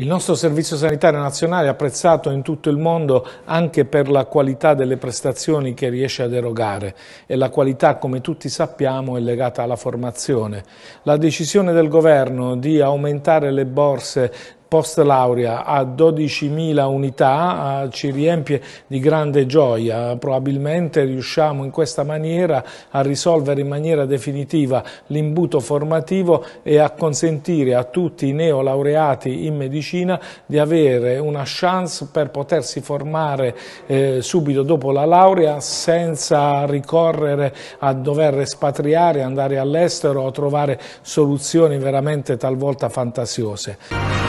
Il nostro Servizio Sanitario Nazionale è apprezzato in tutto il mondo anche per la qualità delle prestazioni che riesce ad erogare e la qualità, come tutti sappiamo, è legata alla formazione. La decisione del Governo di aumentare le borse post laurea a 12.000 unità ci riempie di grande gioia, probabilmente riusciamo in questa maniera a risolvere in maniera definitiva l'imbuto formativo e a consentire a tutti i neolaureati in medicina di avere una chance per potersi formare eh, subito dopo la laurea senza ricorrere a dover espatriare, andare all'estero o trovare soluzioni veramente talvolta fantasiose.